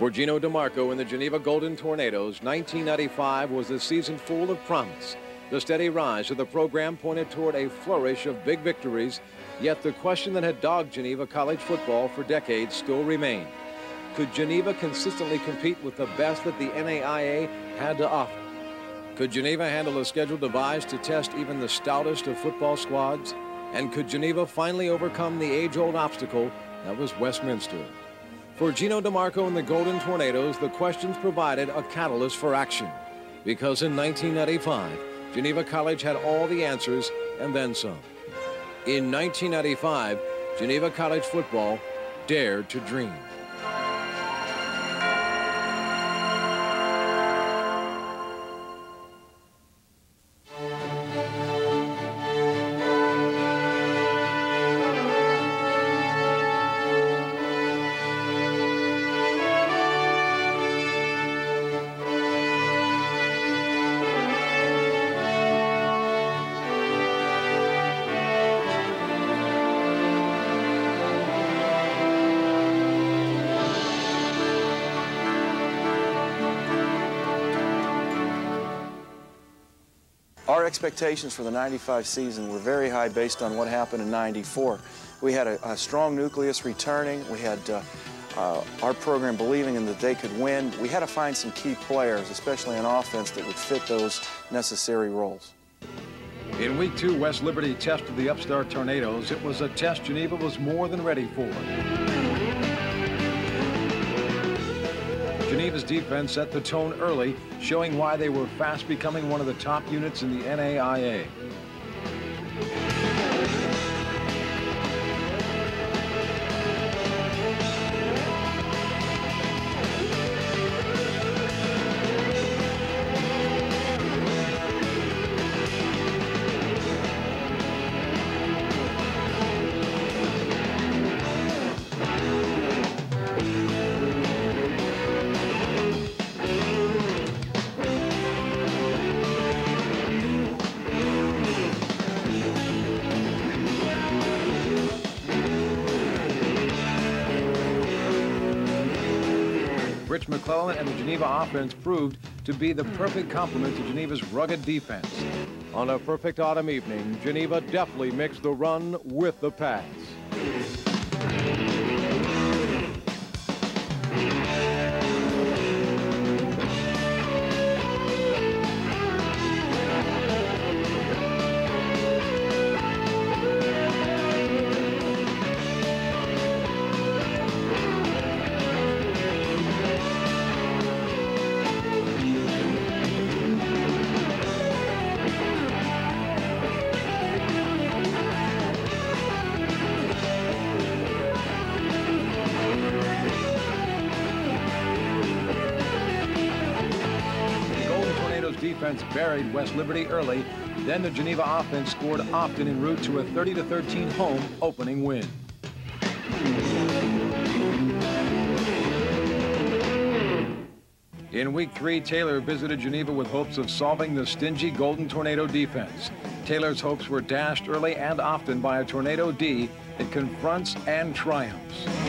For Gino DeMarco and the Geneva Golden Tornadoes, 1995 was a season full of promise. The steady rise of the program pointed toward a flourish of big victories, yet the question that had dogged Geneva college football for decades still remained. Could Geneva consistently compete with the best that the NAIA had to offer? Could Geneva handle a schedule devised to test even the stoutest of football squads? And could Geneva finally overcome the age-old obstacle that was Westminster? For Gino DeMarco and the Golden Tornadoes, the questions provided a catalyst for action. Because in 1995, Geneva College had all the answers and then some. In 1995, Geneva College football dared to dream. Expectations for the 95 season were very high based on what happened in 94. We had a, a strong nucleus returning. We had uh, uh, our program believing in that they could win. We had to find some key players, especially on offense, that would fit those necessary roles. In week two, West Liberty tested the upstart Tornadoes. It was a test Geneva was more than ready for. Geneva's defense set the tone early, showing why they were fast becoming one of the top units in the NAIA. McClellan and the Geneva offense proved to be the perfect complement to Geneva's rugged defense. On a perfect autumn evening, Geneva deftly mixed the run with the pass. Defense buried West Liberty early. Then the Geneva offense scored often en route to a 30-13 home opening win. In week three, Taylor visited Geneva with hopes of solving the stingy Golden Tornado defense. Taylor's hopes were dashed early and often by a Tornado D that confronts and triumphs.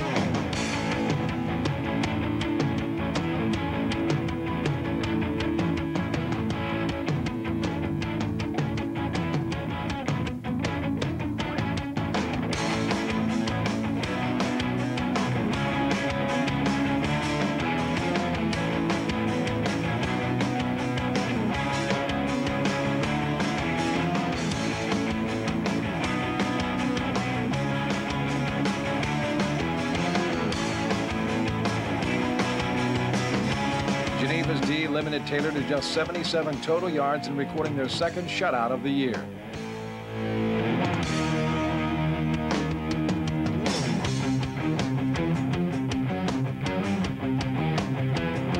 D limited Taylor to just 77 total yards in recording their second shutout of the year.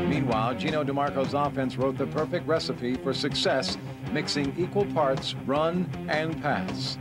Meanwhile, Gino DeMarco's offense wrote the perfect recipe for success, mixing equal parts run and pass.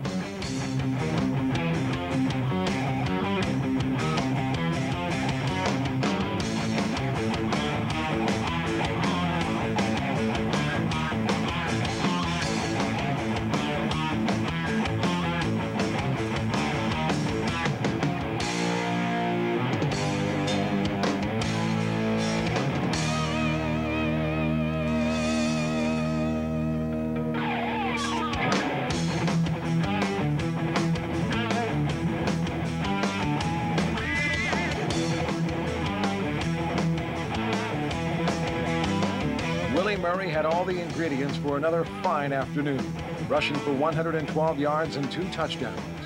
Murray had all the ingredients for another fine afternoon, rushing for 112 yards and two touchdowns.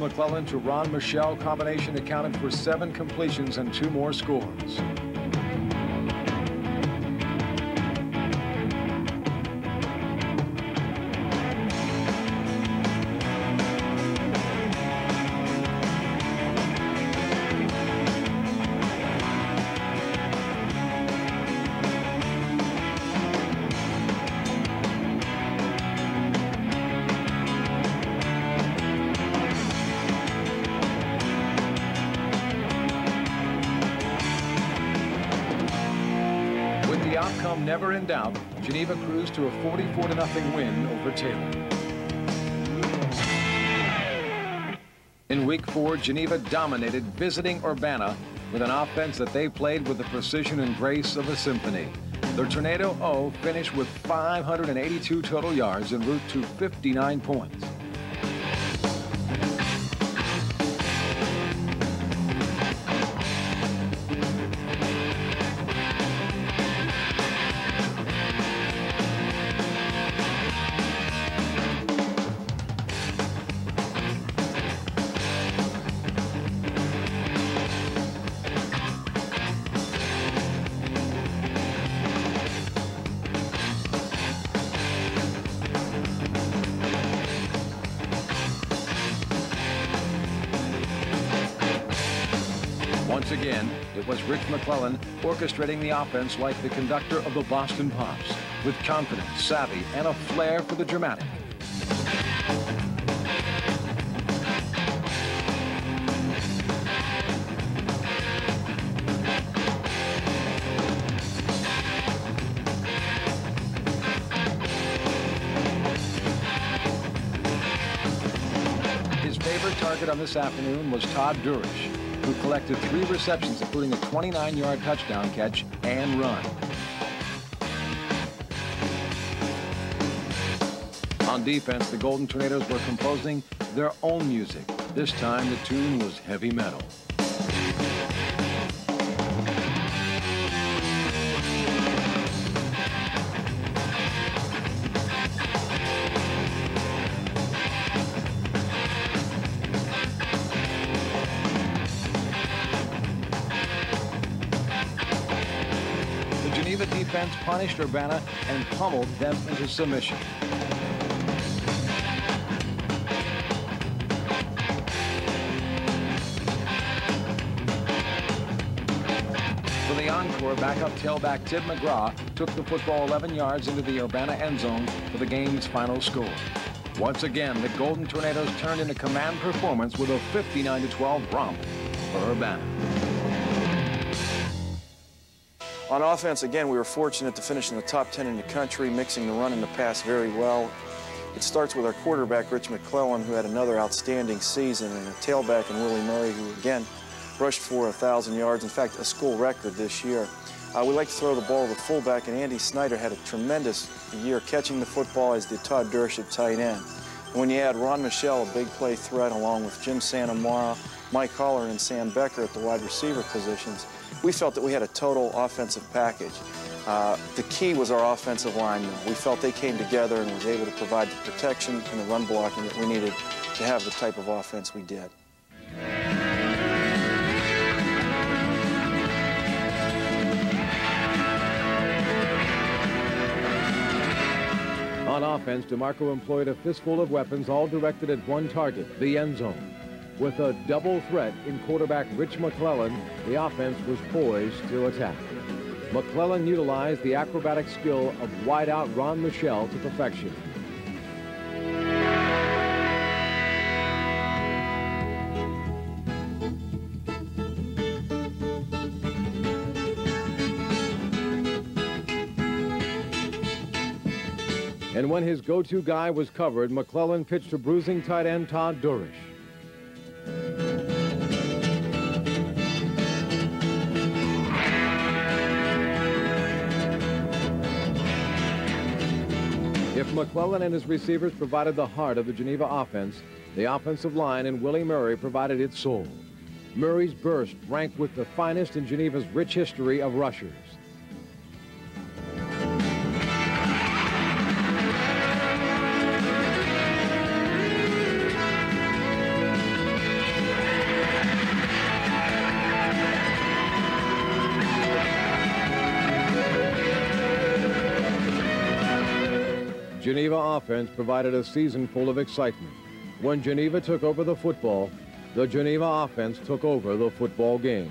McClellan to Ron Michelle combination accounted for seven completions and two more scores. Doubt, Geneva cruised to a 44-0 win over Taylor. In week four, Geneva dominated visiting Urbana with an offense that they played with the precision and grace of a symphony. The Tornado O finished with 582 total yards en route to 59 points. It was Rich McClellan orchestrating the offense like the conductor of the Boston Pops, with confidence, savvy, and a flair for the dramatic. His favorite target on this afternoon was Todd Durish, who collected three receptions, including a 29-yard touchdown catch and run. On defense, the Golden Tornadoes were composing their own music. This time, the tune was heavy metal. Punished Urbana and pummeled them into submission. For the encore, backup tailback Tib McGraw took the football 11 yards into the Urbana end zone for the game's final score. Once again, the Golden Tornadoes turned in a command performance with a 59-12 romp for Urbana. On offense, again, we were fortunate to finish in the top 10 in the country, mixing the run and the pass very well. It starts with our quarterback, Rich McClellan, who had another outstanding season, and a tailback in Willie Murray, who, again, rushed for 1,000 yards, in fact, a school record this year. Uh, we like to throw the ball to the fullback, and Andy Snyder had a tremendous year catching the football as did Todd Durish at tight end. And when you add Ron Michelle, a big play threat, along with Jim Santamara, Mike Holler, and Sam Becker at the wide receiver positions, we felt that we had a total offensive package. Uh, the key was our offensive line. We felt they came together and was able to provide the protection and the run blocking that we needed to have the type of offense we did. On offense, DeMarco employed a fistful of weapons all directed at one target, the end zone. With a double threat in quarterback Rich McClellan, the offense was poised to attack. McClellan utilized the acrobatic skill of wideout Ron Michelle to perfection. And when his go-to guy was covered, McClellan pitched to bruising tight end Todd Durish. If McClellan and his receivers provided the heart of the Geneva offense, the offensive line and Willie Murray provided its soul. Murray's burst ranked with the finest in Geneva's rich history of rushers. Geneva offense provided a season full of excitement. When Geneva took over the football, the Geneva offense took over the football game.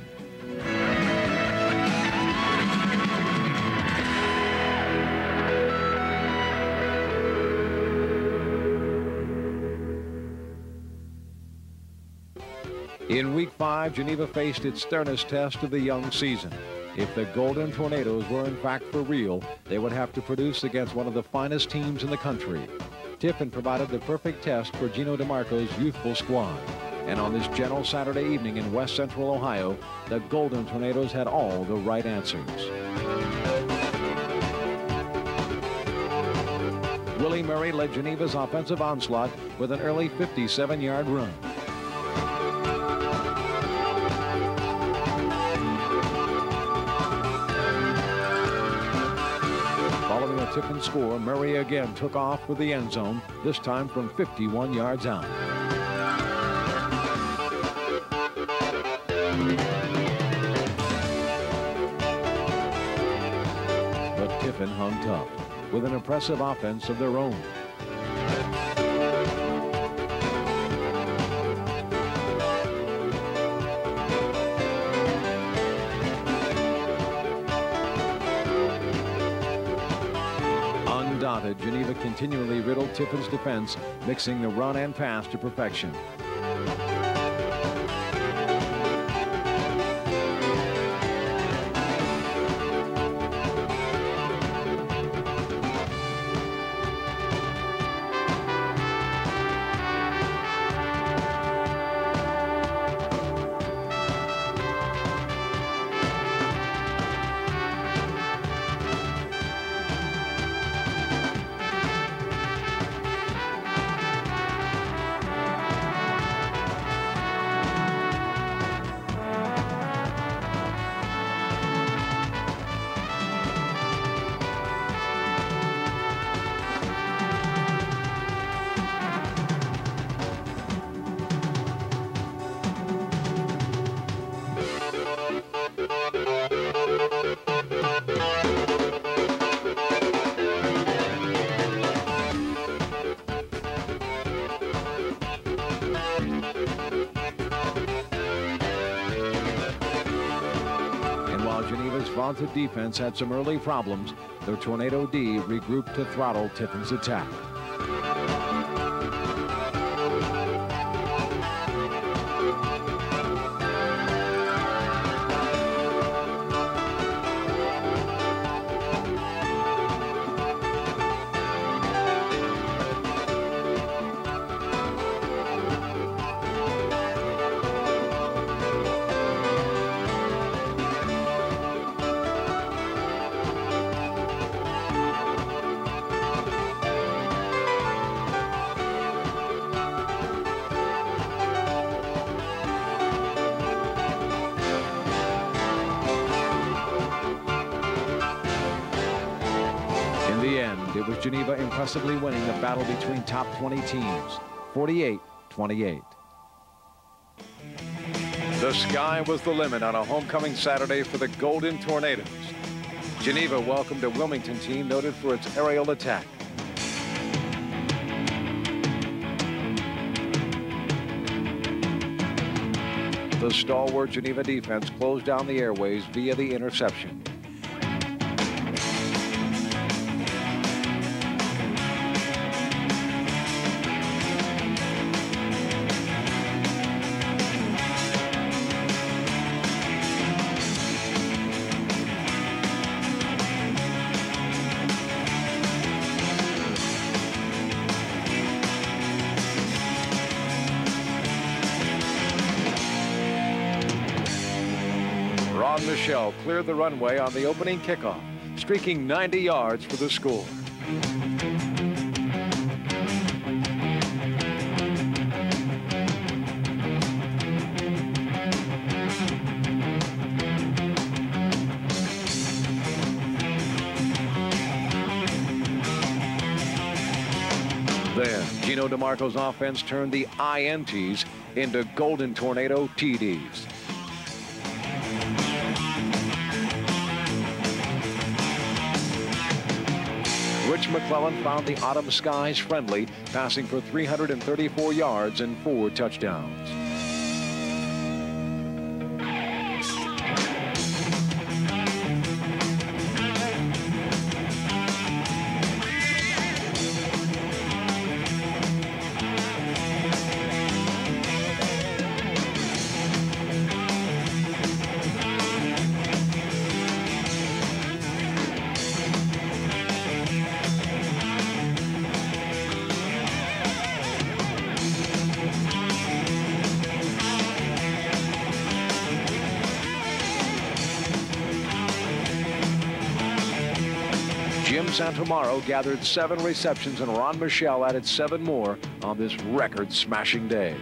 In week five, Geneva faced its sternest test of the young season. If the Golden Tornadoes were in fact for real, they would have to produce against one of the finest teams in the country. Tiffin provided the perfect test for Gino DeMarco's youthful squad. And on this general Saturday evening in west central Ohio, the Golden Tornadoes had all the right answers. Willie Murray led Geneva's offensive onslaught with an early 57-yard run. A score, Murray again took off for the end zone, this time from 51 yards out. But Tiffin hung tough with an impressive offense of their own. Continually riddled Tiffin's defense, mixing the run and pass to perfection. Vaunted defense had some early problems, the Tornado D regrouped to throttle Tiffin's attack. Geneva impressively winning the battle between top 20 teams, 48-28. The sky was the limit on a homecoming Saturday for the Golden Tornadoes. Geneva welcomed a Wilmington team noted for its aerial attack. The stalwart Geneva defense closed down the airways via the interception. clear the runway on the opening kickoff, streaking 90 yards for the score. There, Gino DeMarco's offense turned the INTs into golden tornado TDs. Rich McClellan found the autumn skies friendly, passing for 334 yards and four touchdowns. Jim Santomaro gathered seven receptions and Ron Michel added seven more on this record-smashing day.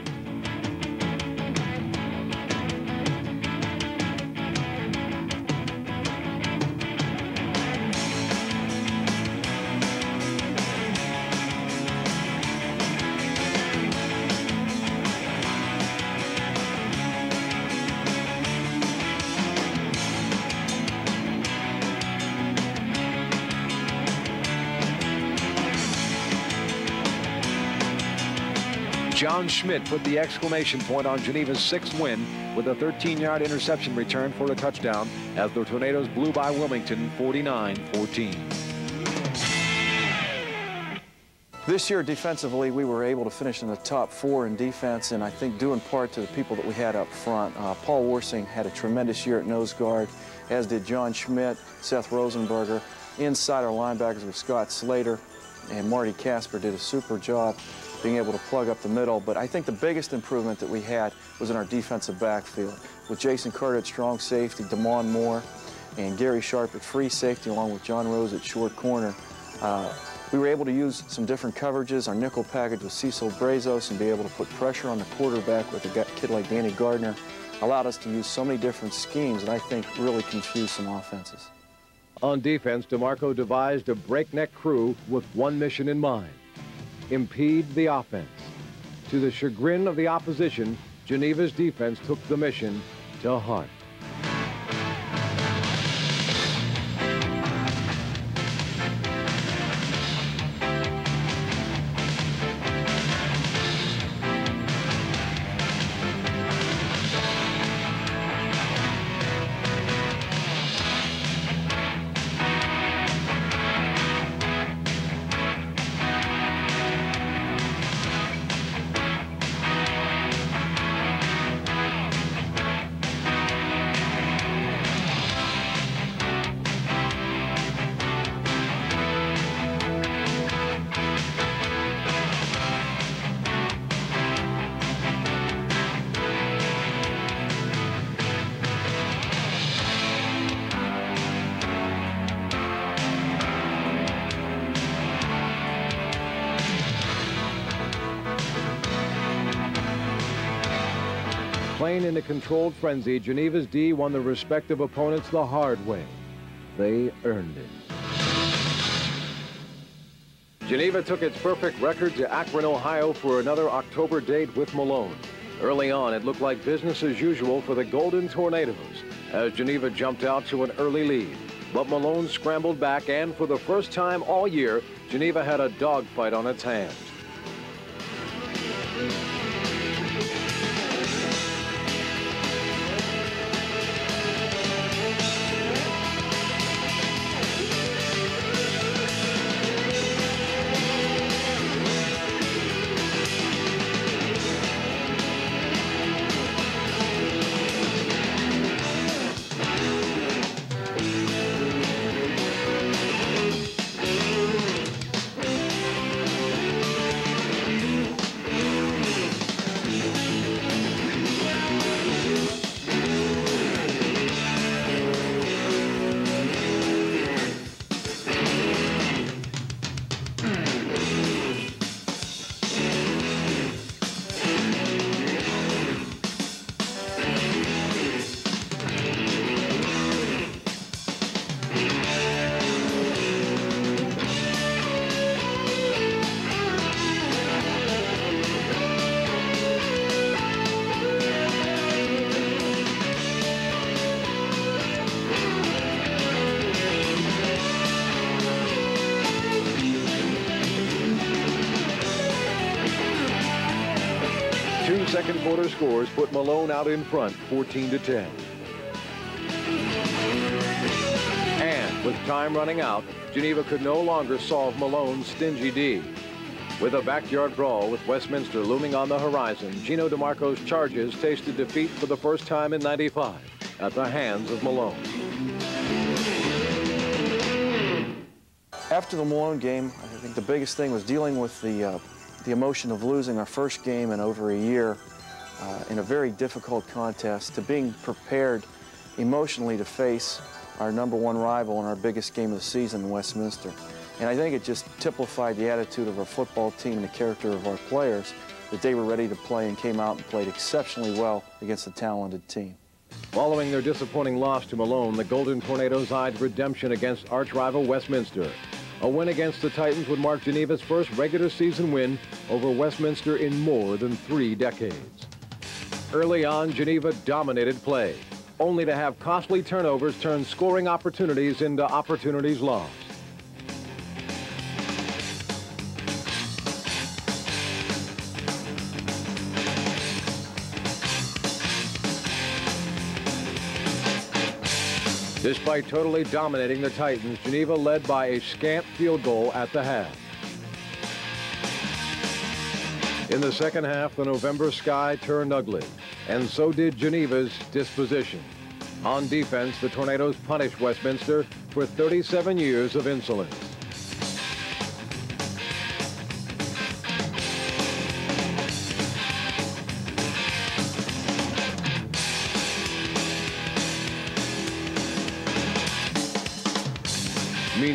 John Schmidt put the exclamation point on Geneva's sixth win with a 13-yard interception return for a touchdown as the Tornadoes blew by Wilmington 49-14. This year, defensively, we were able to finish in the top four in defense, and I think due in part to the people that we had up front. Uh, Paul Worsing had a tremendous year at nose guard, as did John Schmidt, Seth Rosenberger. Inside our linebackers with Scott Slater and Marty Casper did a super job being able to plug up the middle. But I think the biggest improvement that we had was in our defensive backfield. With Jason Carter at strong safety, Damon Moore, and Gary Sharp at free safety, along with John Rose at short corner. Uh, we were able to use some different coverages, our nickel package with Cecil Brazos, and be able to put pressure on the quarterback with a kid like Danny Gardner. Allowed us to use so many different schemes that I think really confused some offenses. On defense, DeMarco devised a breakneck crew with one mission in mind impede the offense. To the chagrin of the opposition, Geneva's defense took the mission to heart. Playing in a controlled frenzy, Geneva's D won the respective opponents the hard way. They earned it. Geneva took its perfect record to Akron, Ohio for another October date with Malone. Early on, it looked like business as usual for the Golden Tornadoes as Geneva jumped out to an early lead. But Malone scrambled back, and for the first time all year, Geneva had a dogfight on its hands. Quarter scores put Malone out in front 14 to 10. And with time running out, Geneva could no longer solve Malone's stingy D. With a backyard brawl with Westminster looming on the horizon, Gino DeMarco's Charges tasted defeat for the first time in 95 at the hands of Malone. After the Malone game, I think the biggest thing was dealing with the, uh, the emotion of losing our first game in over a year uh, in a very difficult contest to being prepared emotionally to face our number one rival in our biggest game of the season in Westminster. And I think it just typified the attitude of our football team and the character of our players that they were ready to play and came out and played exceptionally well against a talented team. Following their disappointing loss to Malone, the Golden Tornadoes eyed redemption against arch rival Westminster. A win against the Titans would mark Geneva's first regular season win over Westminster in more than three decades. Early on, Geneva dominated play, only to have costly turnovers turn scoring opportunities into opportunities lost. Despite totally dominating the Titans, Geneva led by a scant field goal at the half. In the second half, the November sky turned ugly, and so did Geneva's disposition. On defense, the Tornadoes punished Westminster for 37 years of insolence.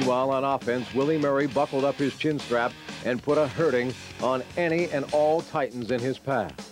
Meanwhile, on offense, Willie Murray buckled up his chin strap and put a hurting on any and all Titans in his path.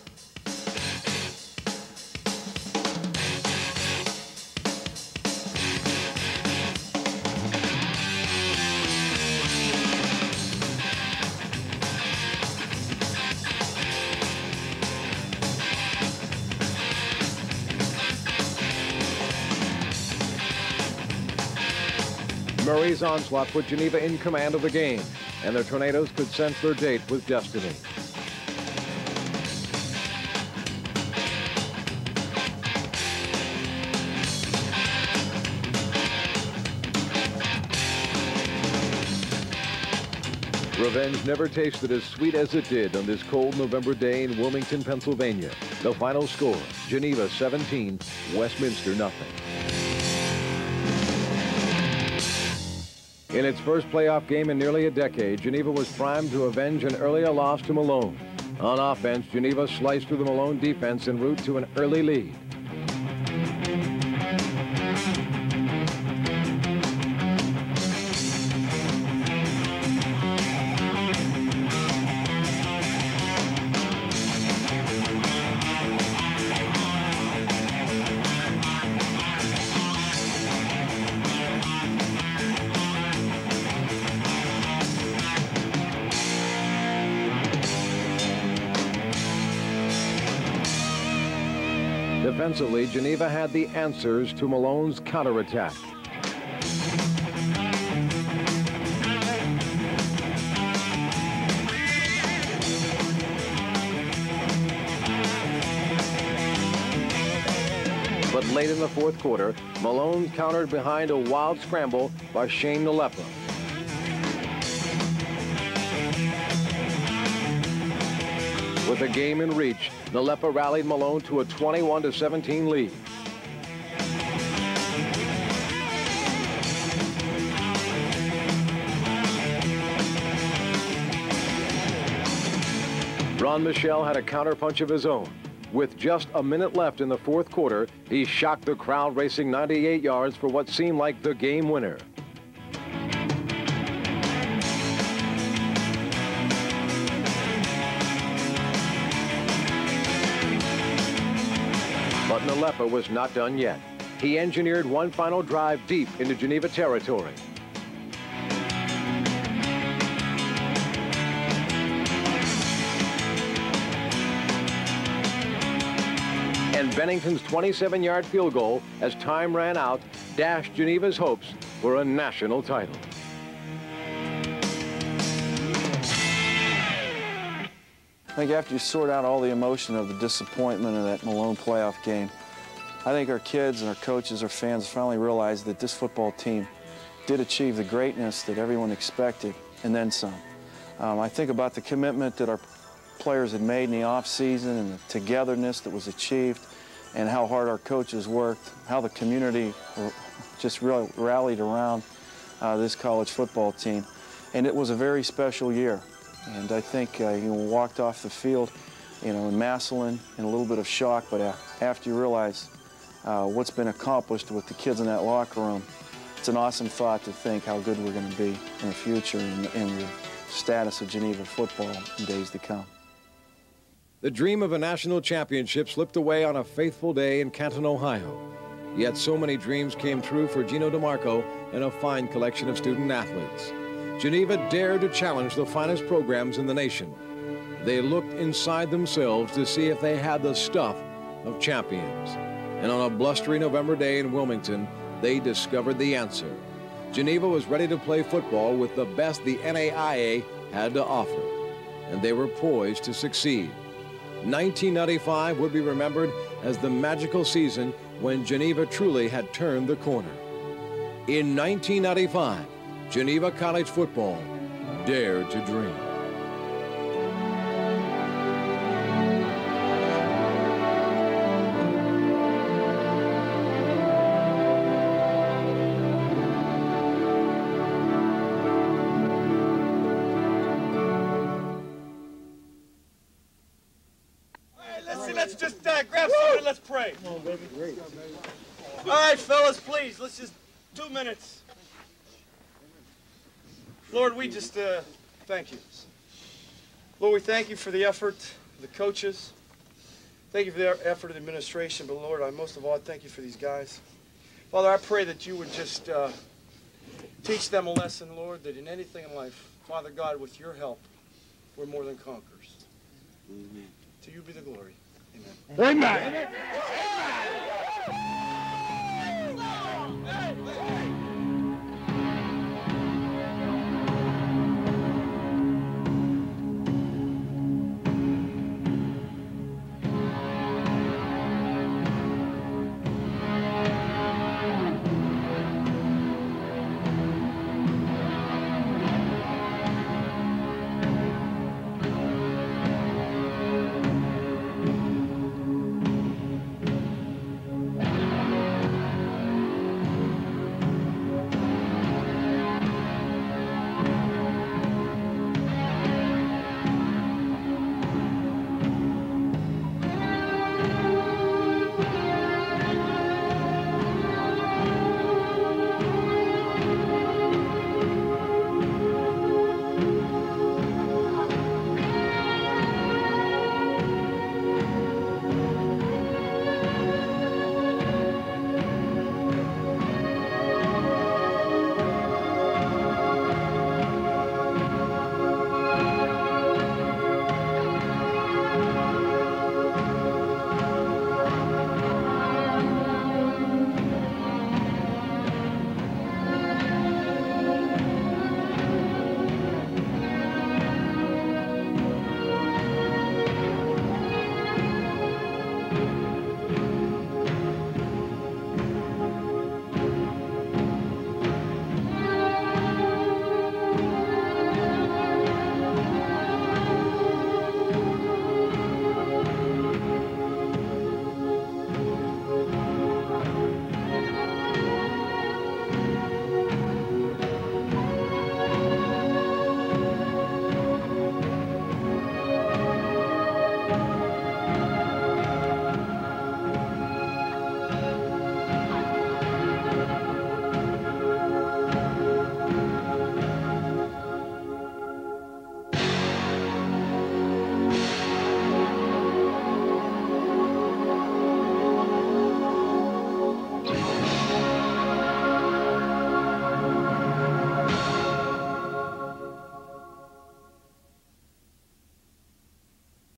Murray's onslaught put Geneva in command of the game, and the Tornadoes could sense their date with destiny. Revenge never tasted as sweet as it did on this cold November day in Wilmington, Pennsylvania. The final score, Geneva 17, Westminster nothing. In its first playoff game in nearly a decade, Geneva was primed to avenge an earlier loss to Malone. On offense, Geneva sliced through the Malone defense en route to an early lead. Defensively, Geneva had the answers to Malone's counterattack. But late in the fourth quarter, Malone countered behind a wild scramble by Shane Nalepa. With a game in reach, Nalepa rallied Malone to a 21-17 lead. Ron Michel had a counterpunch of his own. With just a minute left in the fourth quarter, he shocked the crowd racing 98 yards for what seemed like the game winner. Was not done yet. He engineered one final drive deep into Geneva territory. And Bennington's 27-yard field goal, as time ran out, dashed Geneva's hopes for a national title. I think after you sort out all the emotion of the disappointment of that Malone playoff game, I think our kids and our coaches, our fans finally realized that this football team did achieve the greatness that everyone expected and then some. Um, I think about the commitment that our players had made in the offseason and the togetherness that was achieved and how hard our coaches worked, how the community just really rallied around uh, this college football team. And it was a very special year. And I think uh, you walked off the field, you know, in Massillon in a little bit of shock, but after you realize uh, what's been accomplished with the kids in that locker room, it's an awesome thought to think how good we're going to be in the future in the status of Geneva football in days to come. The dream of a national championship slipped away on a faithful day in Canton, Ohio. Yet so many dreams came true for Gino DeMarco and a fine collection of student athletes. Geneva dared to challenge the finest programs in the nation. They looked inside themselves to see if they had the stuff of champions. And on a blustery November day in Wilmington, they discovered the answer. Geneva was ready to play football with the best the NAIA had to offer, and they were poised to succeed. 1995 would be remembered as the magical season when Geneva truly had turned the corner. In 1995, Geneva College football dared to dream. Just two minutes. Lord, we just uh, thank you. Lord, we thank you for the effort of the coaches. Thank you for the effort of the administration, but Lord, I most of all thank you for these guys. Father, I pray that you would just uh, teach them a lesson, Lord, that in anything in life, Father God, with your help, we're more than conquerors. Amen. To you be the glory. Amen. Amen hey, hey.